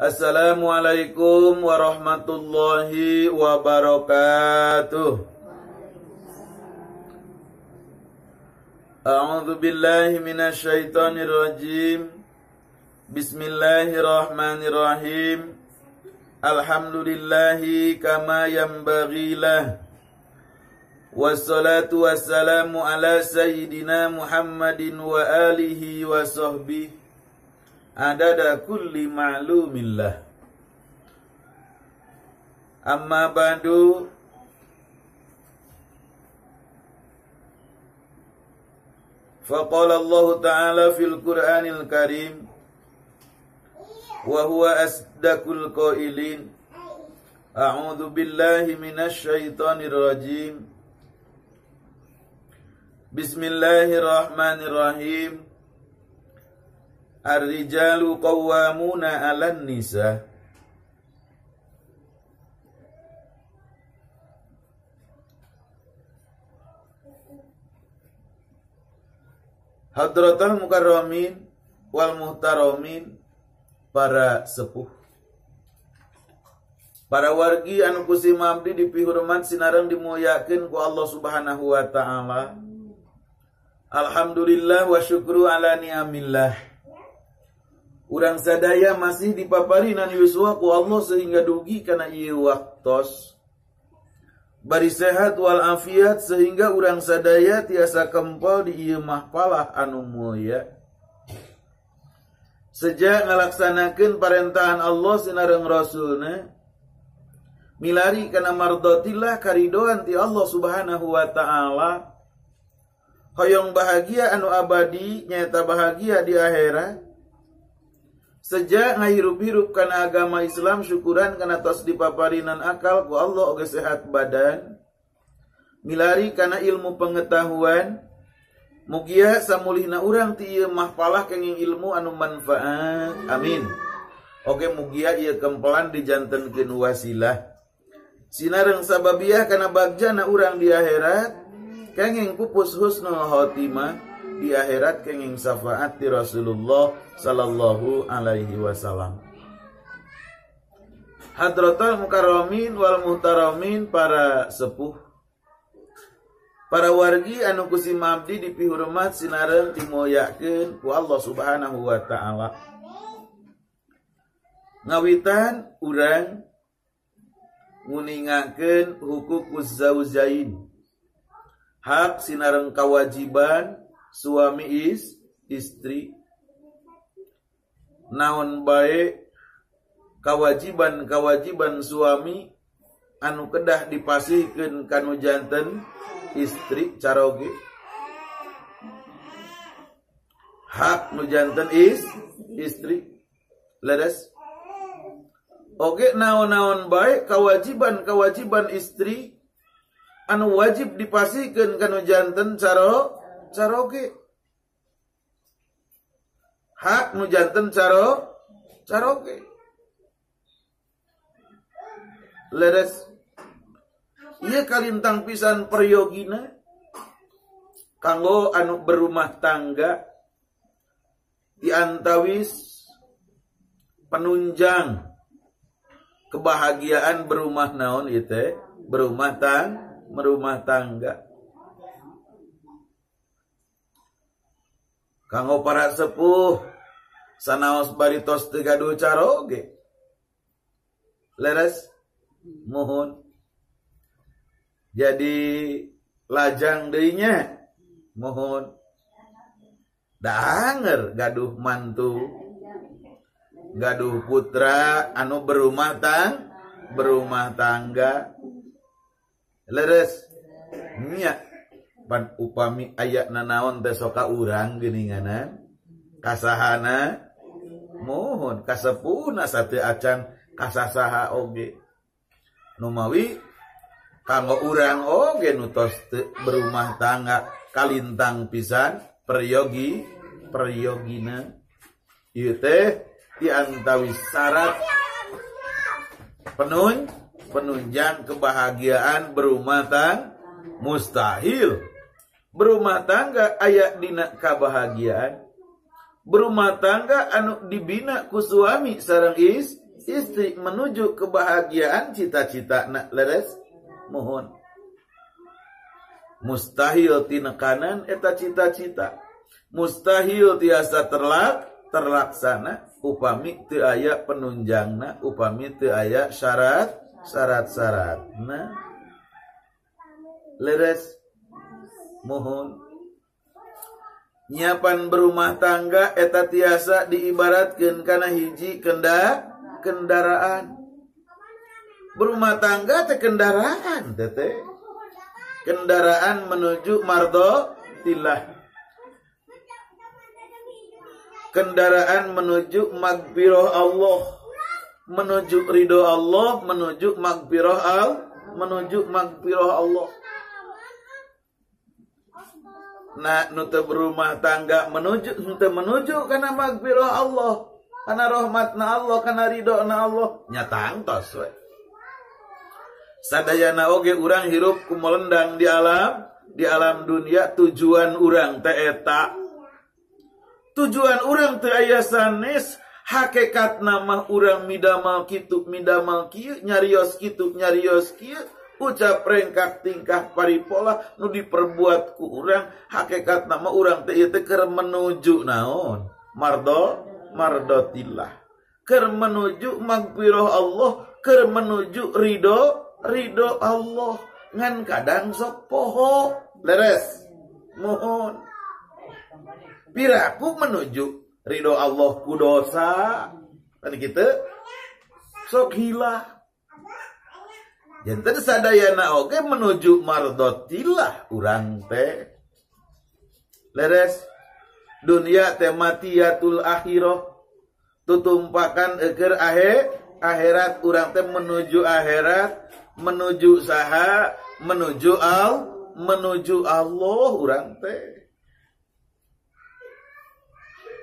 Assalamualaikum warahmatullahi wabarakatuh. A'udzu billahi minasyaitonir rajim. Bismillahirrahmanirrahim. Alhamdulillahi kama yanbaghi lah. Wassalatu wassalamu ala sayyidina Muhammadin wa alihi wa sahbihi adada kulli ma'lumin lah amma ba'du فقال الله تعالى في القرآن الكريم وهو أصدق القائلين أعوذ بالله من الشيطان الرجيم. بسم الله الرحمن الرحيم. Ar-rijalu qawwamuna 'alan nisa Hadratul mukarramin wal muhtaramin para sepuh Para wargi anu kusim abdi dipihurmat sinarang dimuyakeun ku Allah Subhanahu wa taala. Alhamdulillah wa syukru ala ni'amillah. urang sadaya masih dipaparinan Yusua ku Allah sehingga dugi karena ieu waktos. Bari sehat wal afiat sehingga urang sadaya tiasa kempal di ieu mahpalah anu mulia. Sejak ngalaksanakan perintahan Allah sinareng rasulna milari karena mardotillah karidoan ti Allah subhanahu wa ta'ala. Hoyong bahagia anu abadi nyata bahagia di akhirat. Sejak ngahirup-hirup karena agama Islam syukuran karena tos dipaparinan akal ku Allah oge sehat badan. Milari karena ilmu pengetahuan. Mugia samulihna urang ti ieu mahpalah kenging ilmu anu manfaat. Amin. Oke mugia ieu kempelan dijantenkeun wasilah. Sinareng sababiah kana bagjana urang di akhirat kenging pupus husnul khotimah di akhirat kenging syafaat di Rasulullah sallallahu alaihi wasallam. Hadratul mukarramin wal muhtaramin para sepuh para wargi anu kusim abdi dipihurmat sinareun timoyakeun ku Allah Subhanahu wa taala. Ngawitan urang nguningakeun hukukus zaujain hak sinareng kewajiban suami is istri. Naon baik kewajiban-kewajiban suami anu kedah dipasihkeun kanu janten istri caroge hak nu janten is istri. Leres Oke naon-naon baik kewajiban-kewajiban istri anu wajib dipasihkeun kanu janten caro caroge hak nu janten caro caroge leres. Iya kalintang pisan periogina. Kanggo anu berumah tangga. Diantawis penunjang kebahagiaan berumah naon itu berumah tang merumah tangga kanggo para sepuh sanaos baritos tegadu caroge leres mohon. Jadi lajang deinya mohon. Danger gaduh mantu. Gaduh putra anu berumah tang berumah tangga. Leres nya Pan upami ayak nanaon tesoka urang geninganan kasahana mohon kasepuna satu acan kasasaha oge. Numawi kanggo urang oge nutos berumah tangga kalintang pisan peryogi peryogina ieu teh diantawi syarat. Penun penunjang kebahagiaan berumah tangga mustahil. Berumah tangga ayat dina kebahagiaan berumah tangga anu dibina ku suami sarang is istri menuju kebahagiaan cita-cita nak leres mohon. Mustahil tinekanan eta cita-cita. Mustahil tiasa terlak terlaksana upami teu aya penunjangna upami teu aya syarat syarat-syarat nah leres mohon. Nyiapan berumah tangga eta tiasa diibaratkan karena hiji kenda kendaraan. Berumah tangga teh kendaraan tete. Kendaraan menuju mardo tilah kendaraan menuju magfirah Allah. Menuju ridho Allah menuju magfirah al menuju magfirah Allah Nah, nute berumah tangga menuju nute menuju karena magfirah Allah, karena rahmatna Allah, karena ridho na Allah. Nyatang tos we. Sadayana oge urang hirup kumelendang di alam, di alam dunia tujuan urang teh eta. Tujuan urang teh aya sanes, hakikat nama urang midamal kitu midamal kieu nyarios kitu nyarios kieu ucap rengkak tingkah paripola nu diperbuat ku urang hakikat nama urang teh teh keur menuju naon? Mardo mardotillah. Keur menuju magfirah Allah keur menuju ridho ridho Allah. Ngan kadang sok poho. Leres. Mohon. Piraku menuju ridho Allah ku dosa. Kan kita sok hilah Jantan sadayana oke menuju mardotilah urang teh. Leres dunia tematiatul akhirah. Tutumpakan eker ahe akhirat urang teh menuju akhirat menuju saha menuju al menuju Allah urang teh.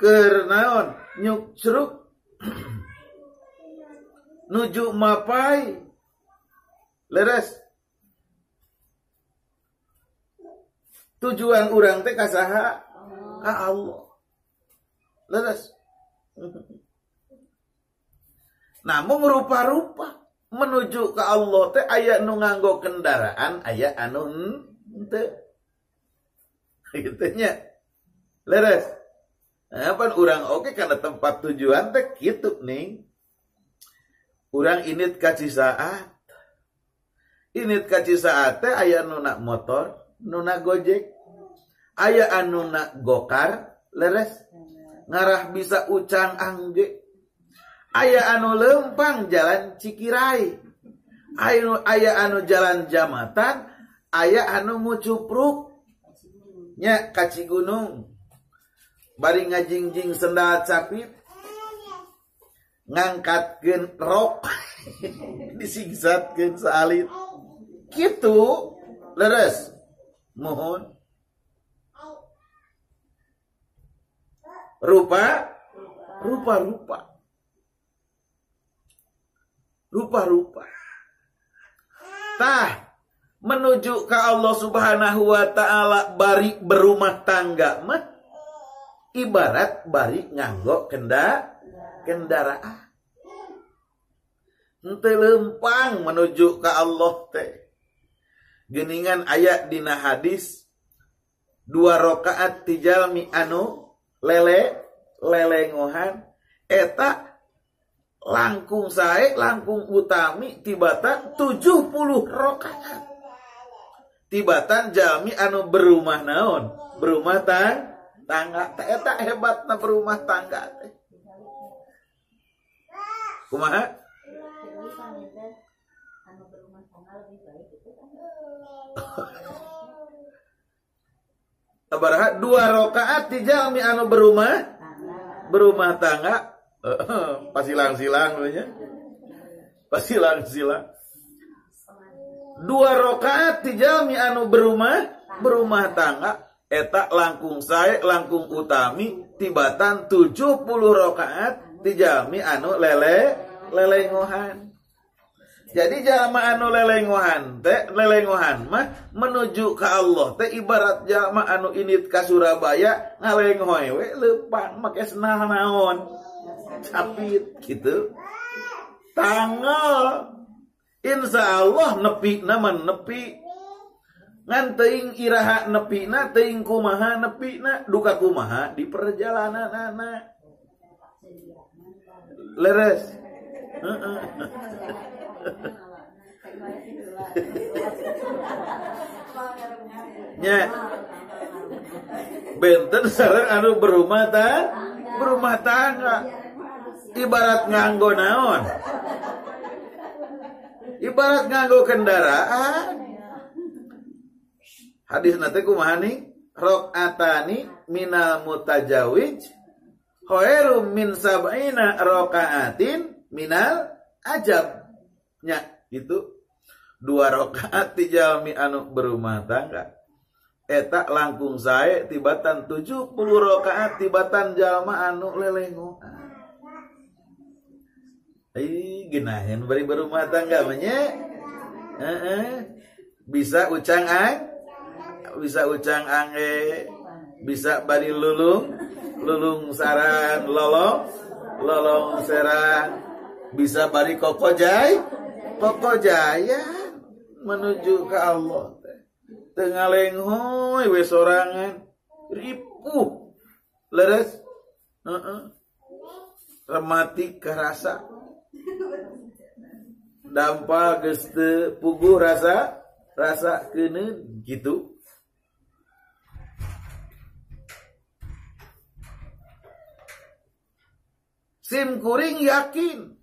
Kernaon nyuk ceruk. Nuju mapai leres tujuan orang teh kasaha? Ka Allah. Leres namun rupa-rupa menuju ke Allah teh aya nu nganggo kendaraan aya anu henteu gitu nya. Leres apa orang oke karena tempat tujuan teh gitu nih orang init kacisaat init kaci saate aya nunak motor nuna gojek aya anuna gokar leres. Ngarah bisa ucang angge. Aya anu lempang jalan Cikirai. Anu aya anu jalan Jamatan aya anu mucupruk. Nya kaci gunung. Bari ngajingjing sendal capit. Ngangkatkeun rok. Disingsatkeun saalit gitu. Leres. Mohon. Rupa. Rupa rupa. Rupa rupa. Tah. Menuju ke Allah Subhanahu wa taala bari berumah tangga. Mah ibarat bari nganggo kenda kendaraan. Ente lempang menuju ke Allah teh geningan ayat dina hadis dua rakaat tijalmi anu lele lelengohan eta langkung sae langkung utami tibatan 70 rakaat tibatan jalmi anu berumah naon? Berumah tang tangga eta hebatna berumah tangga kumaha Abaraha dua rakaat di jalmi anu berumah? Berumah tangga? Pasilang-silang nya pasilang-silang dua rakaat di jalmi anu berumah? Berumah tangga. Eta langkung saya langkung utami tibatan 70 rakaat di jalmi anu lele lelengohan jadi jalma anu lelengohan teh lelengohan mah menuju ke Allah. Teh ibarat jalma anu init ke Surabaya ngalengoy we lepang make senah naon. Capit gitu. Tanggal Insya Allah nepi naman nepi. Ngan teing iraha nepi na teing kumaha nepi na duka kumaha di perjalanan anak leres nya benten sarang anu berumah tangga berumah tangga. Ibarat nganggo naon? Ibarat nganggo kendaraan. Hadis nanti kumaha nih? Atani minal mutajawij khairum min sab'ina rokaatin minal ajabnya itu dua rokaat jalmi anu berumah tangga. Eta langkung saya tibatan 70 rokaat tibatan jalma anu lelengoan Ih, ginahin beri berumah tangga menye. Bisa ucang ang, bisa ucang ange, bisa bari lulung, lulung saran lolong, lolong serang, bisa bari koko jai, koko jaya menuju ke Allah. Tengah lenghoy we sorangan, ripuh, leres, uh -uh. remati kerasa dampal geste puguh rasa. Rasa kene gitu. Sim kuring yakin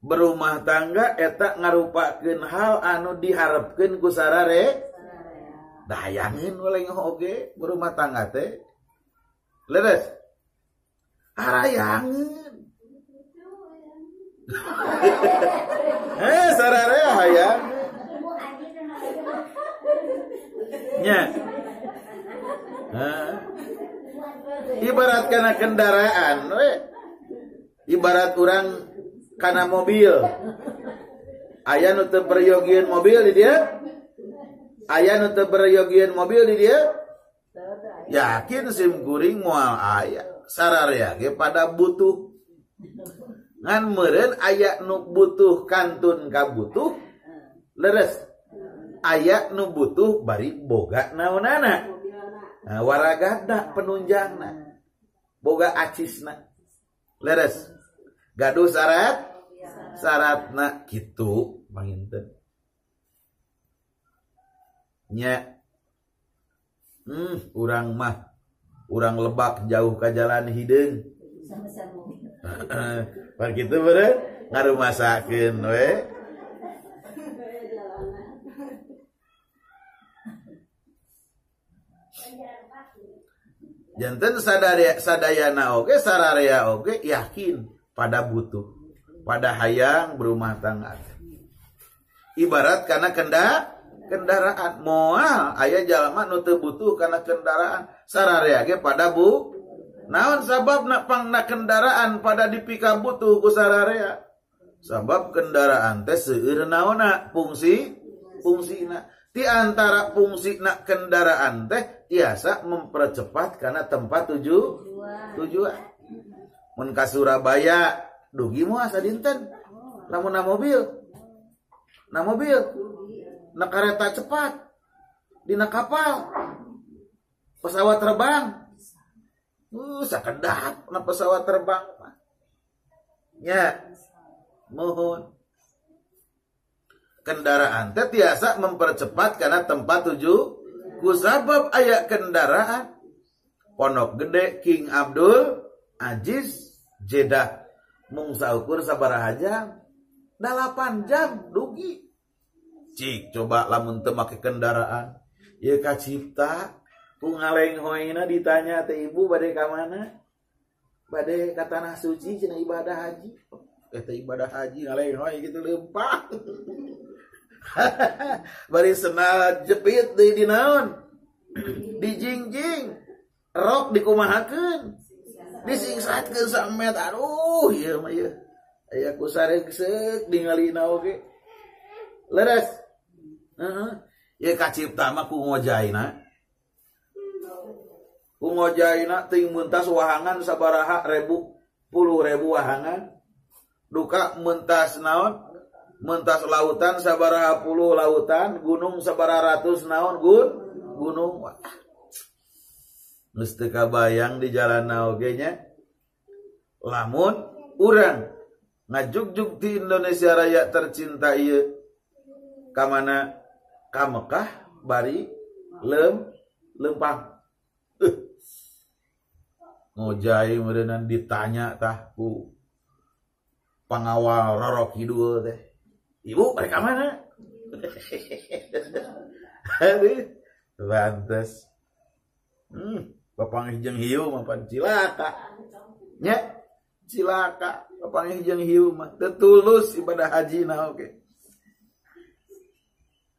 berumah tangga etak ngarupakeun hal anu diharapkeun ku sarare. Dayangin oleh oge berumah tangga teh. Leres. Harayangin. Eh sarare hayang. Nya. Ibarat karena kendaraan we. Ibarat orang karena mobil. Ayah nu teu mobil di dia. Ayah nu teu mobil di dia. Yakin sim kuring moal ayah. Sararea ge pada butuh. Ngan meren ayat nu butuh kantun kabutuh leres. Ayat nu butuh bari boga naonana nah, waragada penunjangna. Boga acisna. Leres. Gaduh syarat syaratna gitu panginten nya hmm urang mah urang lebak jauh ke jalan hidung Pak gitu bere ngarumasakeun we. Janten sadaya sadayana oke sararea oke yakin pada butuh pada hayang berumah tangga. Ibarat karena kenda kendaraan moal ayah jalma nu butuh karena kendaraan sararea ge pada bu Naon sabab nak pang nak kendaraan pada dipika butuh ku sararea. Sabab kendaraan teh seueur naona fungsi fungsina. Di antara fungsi nak kendaraan teh tiasa mempercepat karena tempat tuju tujuan. Mun ka Surabaya dugi moal sadinten. Lamun na mobil. Na mobil. Na kereta cepat. Dina kapal. Pesawat terbang Uh, sakedap na pesawat terbang. Ya, mohon. Kendaraan teh mempercepat karena tempat tuju kusabab ayat kendaraan. Pondok gede King Abdul Aziz Jeddah mung saukur sabaraha jam 8 jam dugi cik coba lamun teu make kendaraan ya kacipta Pungaleng hoina ditanya teh ibu bade ka mana? Bade ka tanah suci cina ibadah haji. Kata ibadah haji ngaleng hoi gitu lempah. Bari senal jepit di di naon? Di jingjing. Rok dikumahakeun. Disingsatkeun samet aduh ieu mah ieu. Aya ku saregsek dingalina oge. Leres. Heeh. Ya kacipta mah ku ngojaina Ungojaina ting muntas wahangan sabaraha rebu puluh rebu wahangan duka mentas naon mentas lautan sabaraha puluh lautan gunung sabaraha ratus naon gun gunung mesti kabayang di jalan oge nya? Lamun urang ngajuk-juk di Indonesia Raya tercinta ieu ka mana? Ka Mekah bari lem lempang. Uh. ngojai merenan ditanya tah ku pangawal rorok hidul teh. Ibu mereka mana? Lantas. Hmm papangih jeung hiu mapan cilaka. Nya? Cilaka. Papangih jeung hiu mah tetulus ibadah haji na oke.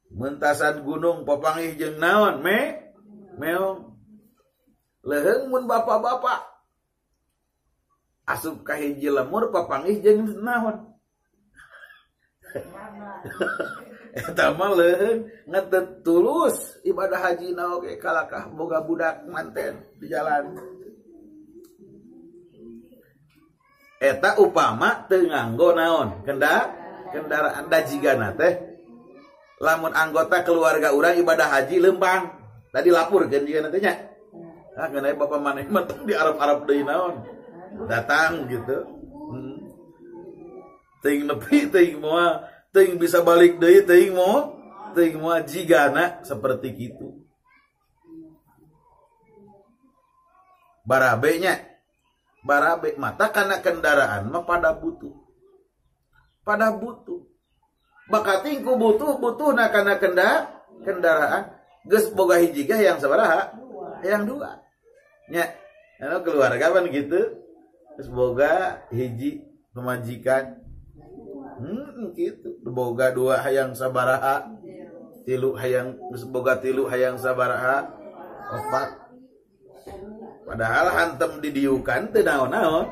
Mentasan gunung papangih jeung naon me? Meong. Leheng mun bapak-bapak. Asup ka hiji lemur papangih jeung naon? Mah ngetet tulus ibadah haji na oge kalakah. Boga budak manten di jalan. Eta upama teu nganggo naon? Kenda kendaraan dajigana teh. Lamun anggota keluarga orang ibadah haji lempang tadi lapor kan nantinya. Ah kenapa bapak maneh mah di Arab-Arab deui naon? Datang gitu. Hmm. ting nepi ting moal ting bisa balik deh ting mau ting mau jigana seperti gitu barabe nya barabe mata karena kendaraan mah pada butuh. Pada butuh. Bakat tingku butuh butuh nah karena kenda kendaraan ges boga hiji yang sabaraha yang dua. Nya Karena keluarga kan gitu ges boga hiji pemajikan. Hmm, gitu boga dua hayang sabaraha. Tilu hayang boga tilu hayang sabaraha. Opat. Padahal hantem didiukan teu naon-naon.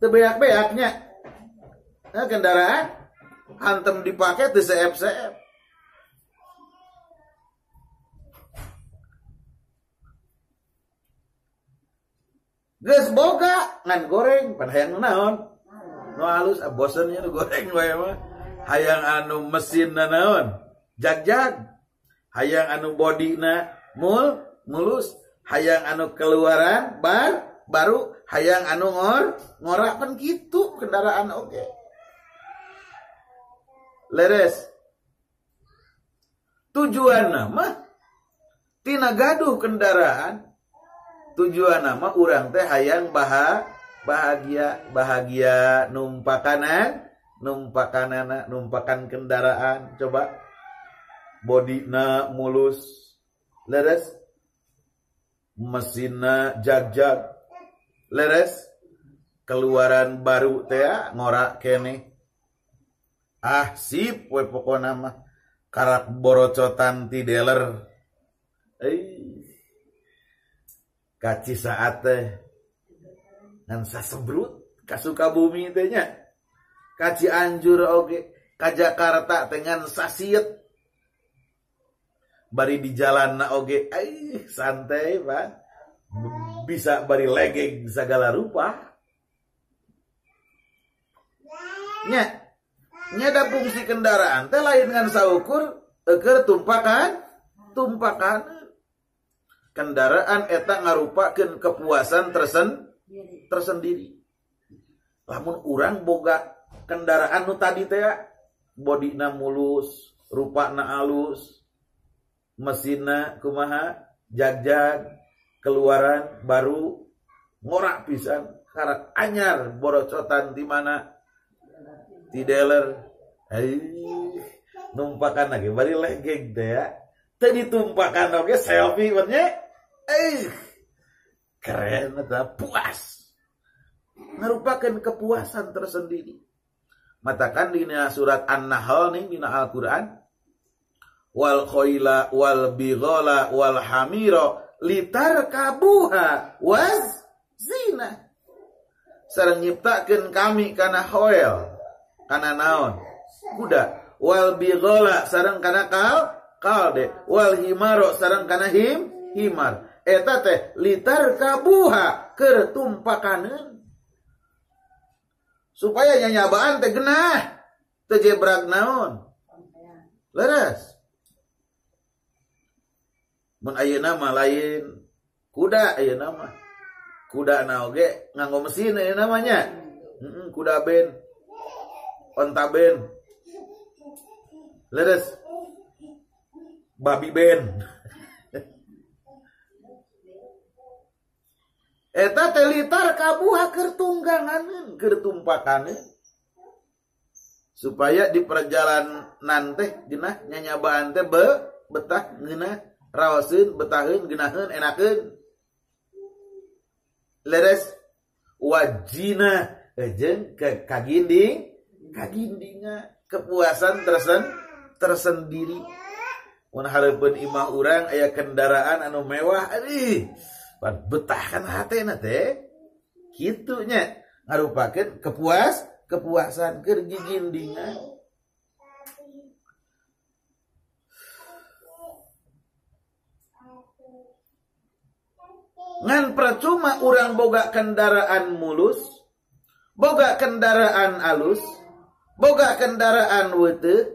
Teu beak-beaknya. Nah, kendaraan hantem dipakai teu seep-seep. Geus boga ngan goreng pada hayang naon? Nu halus ah, nu goreng wae mah hayang anu mesin na naon? Jag-jag. Hayang anu body na mul mulus. Hayang anu keluaran bar baru. Hayang anu ngor ngorak kan gitu kendaraan oke. Okay. leres. Tujuan nama tina gaduh kendaraan. Tujuan nama urang teh hayang baha bahagia bahagia numpakanan numpakanan numpakan kendaraan. Coba. Body na mulus. Leres. Mesinna jag-jag. Leres. Keluaran baru teh ngorak kene. Ah sip we pokona mah. Karak borocotan ti dealer eh kaci saat teh. Ngan sasebrut kasuka bumi tehnya kaji anjur oge ka Jakarta dengan sasiet. Bari di jalan na oge ay santai pak. Bisa bari legeng segala rupa. Nya nya ada fungsi kendaraan teh lain dengan saukur eger tumpakan tumpakan. Kendaraan eta ngarupakeun kepuasan tersen tersendiri. Lamun orang boga kendaraan nu tadi teh bodina mulus rupana alus mesinna kumaha jag-jag keluaran baru ngorak pisan karak anyar borocotan di mana? Di dealer. Numpakan lagi bari legeng teh ya. Tadi tumpakan oke selfie bener eh keren atau puas. Merupakan kepuasan tersendiri matakan di surat An-Nahl nih di Al-Qur'an. Wal khoila wal bighala wal hamira litarkabuha was zina. Sareng nyiptakeun kami kana hoel kana naon? Kuda. Wal bighala sareng kana kal kalde. Wal himaro sareng kana him himar. Eta teh litar kabuha kertumpakaneun supaya nyanyabaan teh genah. Teu jebrak naon. Leres. Mun ayeuna mah lain. Kuda ayeuna mah. Kuda na oge nganggo mesin ayeuna namanya kuda ben. Onta ben. Leres. Babi ben Eta telitar kabuha kertunggangan kertumpakan supaya di perjalanan teh genah nyanyabaan teh be betah geunah rawaseun betaheun geunaheun enakeun. Leres wajina jeung ke kaginding kagindinga kepuasan tersen tersendiri. Mun hareupeun imah urang aya kendaraan anu mewah aduh pan betah kan hatena teh. Kitu nya ngarupakeun kepuas kepuasan keur gigindingan ngan percuma urang boga kendaraan mulus boga kendaraan alus boga kendaraan wete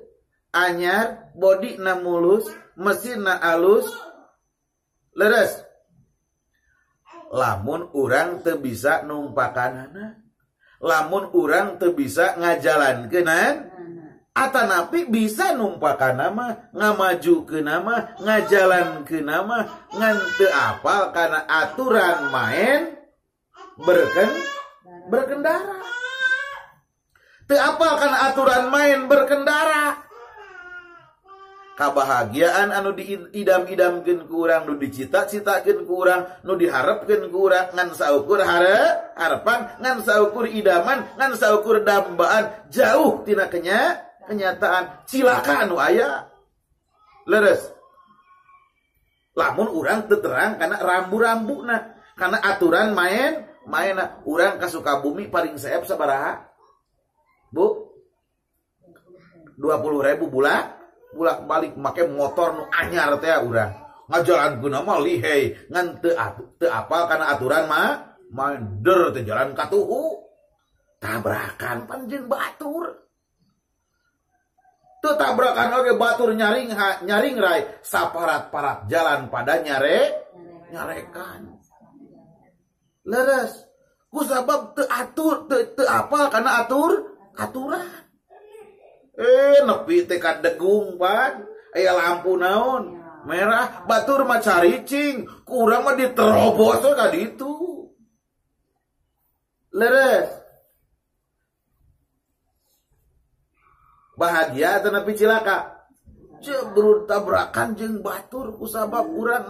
anyar bodi na mulus mesin na alus. Leres lamun urang teu bisa numpakanana lamun urang teu bisa ngajalankeun Atanapi bisa numpakan nama ngamaju ke nama ngajalan ke nama ngante apal karena aturan main berken berkendara. Teu apal karena aturan main berkendara kabahagiaan anu diidam-idamkeun ku urang nu dicita-citakeun ku urang nu diharapkeun ku urang ngan saukur hare harapan ngan saukur idaman ngan saukur dambaan jauh tina kenya kenyataan. Cilaka anu aya. Leres. Lamun urang terang karena rambu-rambu nah karena aturan main main urang ka Sukabumi paling seep sabaraha? Bu? dua puluh ribu bulan bulak balik make motor nu anyar teh urang. Ngajalan guna mah lihei ngan teu teu apa karena aturan mah mander teh jalan katuhu tabrakan panjang batur. Tuh tabrakan oke batur nyaring ha, nyaring rai saparat-parat jalan pada nyare nyarekan. Leres. Ku sabab te atur te, te apa karena atur aturan eh nepi teh degung pan. Aya lampu naon? Merah. Batur mah caricing. Kurang mah diterobos ka ditu leres. Bahagia atau napi cilaka. Jebrut tabrakan jeng batur kusabab kurang